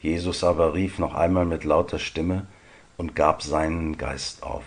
Jesus aber rief noch einmal mit lauter Stimme und gab seinen Geist auf.